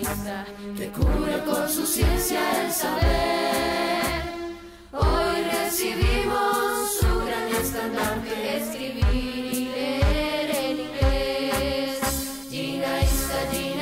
egoísta que cubre con su ciencia el saber. Hoy recibimos su gran estandarte, escribir y leer en inglés. Gina, ista, Gina.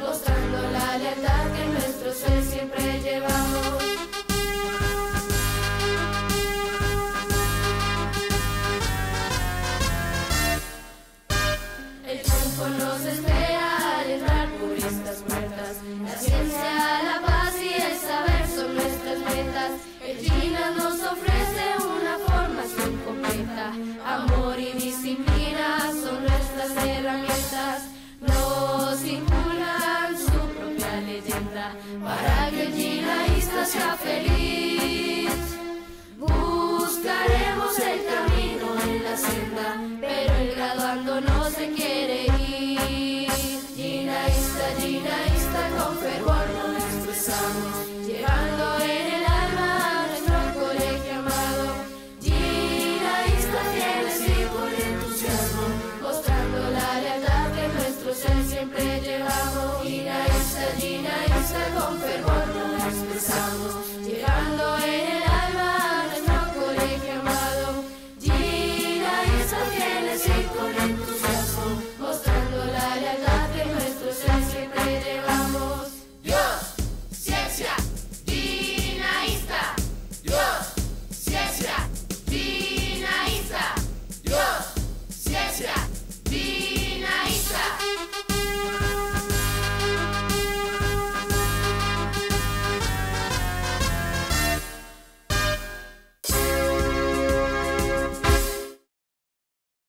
mostrando la some